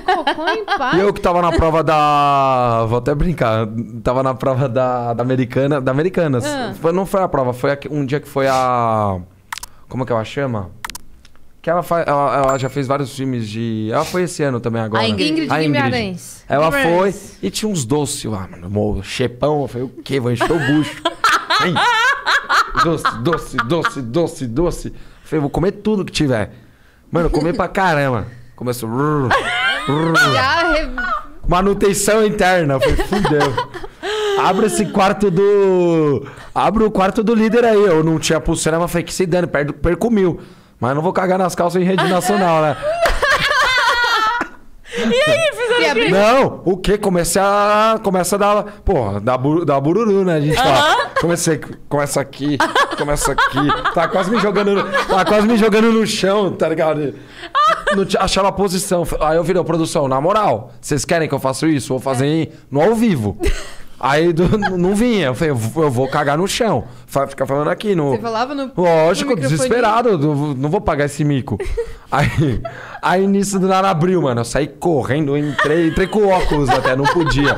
Cocô em paz. E eu que tava na prova da. Vou até brincar. Tava na prova da, da Americana. Da Americanas. Ah. Foi, não foi a prova, foi um dia que foi a. Como é que ela chama? Que ela, fa- ela, ela já fez vários filmes de. Ela foi esse ano também agora. A Ingrid. Ingrid A Guimarães. Ela foi e tinha uns doces lá, mano. mo- Chepão. Eu falei, o quê? Vou encher o bucho. Vem. doce, doce, doce, doce, doce. Eu falei, vou comer tudo que tiver. Mano, eu comi pra caramba. Começou. Já re- Manutenção interna. Falei, fudeu. Abre esse quarto do. Abre o quarto do líder aí. Eu não tinha pulseira, mas falei que se dane, perco mil. Mas não vou cagar nas calças em rede nacional, né? Não, o quê? Comecei a. Começa a dar. Porra, dar bururu, né? A gente fala. Comecei. Começa aqui, começa aqui. Tá quase me jogando. no- Tá quase me jogando no chão, tá ligado? Não achava a posição. Aí eu virei, produção, na moral, vocês querem que eu faça isso? Vou fazer no ao vivo. Aí do- não vinha. Eu falei, eu vou- cagar no chão. Ficar falando aqui no. Você falava no. Lógico, no desesperado. não vou pagar esse mico. Aí, aí nisso do nada abriu, mano. Eu saí correndo, entrei, entrei com óculos até, não podia.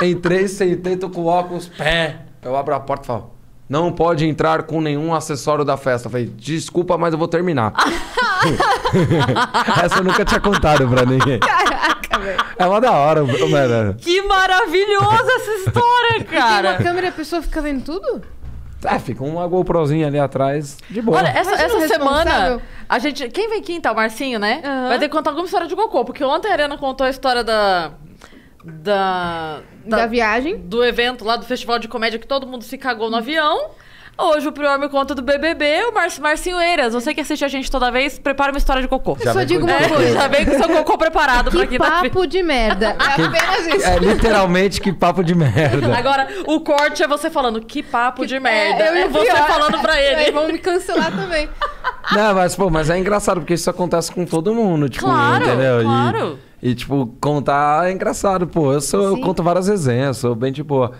Entrei, sentei, tô com óculos, pé. Eu abro a porta e falo. Não pode entrar com nenhum acessório da festa. Eu falei, desculpa, mas eu vou terminar. Essa eu nunca tinha contado pra ninguém. É uma da hora, mano. Que maravilhosa essa história, Tem uma cara. câmera e a pessoa fica vendo tudo? É, fica uma GoProzinha ali atrás, de boa. Olha, essa, essa semana, a gente. Quem vem quinta? O Marcinho, né? Aham. Vai ter que contar alguma história de cocô. Porque ontem a Arena contou a história da. Da. Da, viagem. do evento lá do festival de comédia que todo mundo se cagou no avião. Hoje o Prior me conta do BBB, o Mar Marcinho Eiras. Você que assiste a gente toda vez, prepara uma história de cocô. Eu só digo uma É, coisa. já vem com seu cocô preparado pra Que quem tá papo de merda. É apenas isso. É literalmente que papo de merda. Agora, o corte é você falando, que papo de merda. É, eu e É, você Prior. falando pra ele. vão me cancelar também. Não, mas, pô, mas é engraçado, porque isso acontece com todo mundo, tipo, Claro, entendeu? E- claro. E, tipo, contar é engraçado, pô. Eu, sou, eu conto várias resenhas, sou bem de boa.